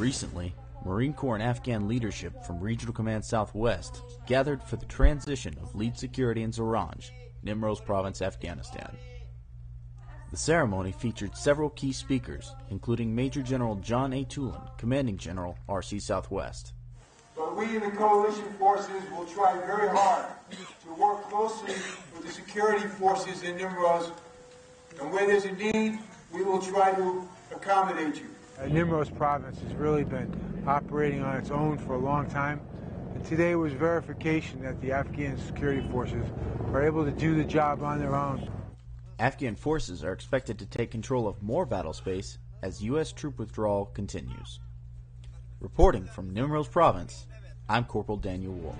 Recently, Marine Corps and Afghan leadership from Regional Command Southwest gathered for the transition of lead security in Zaranj, Nimroz Province, Afghanistan. The ceremony featured several key speakers, including Major General John A. Toolan, Commanding General, RC Southwest. But we in the coalition forces will try very hard to work closely with the security forces in Nimroz, and where there's a need, we will try to accommodate you. Uh, Nimroz province has really been operating on its own for a long time. And today was verification that the Afghan security forces are able to do the job on their own. Afghan forces are expected to take control of more battle space as U.S. troop withdrawal continues. Reporting from Nimroz Province, I'm Corporal Daniel Wulz.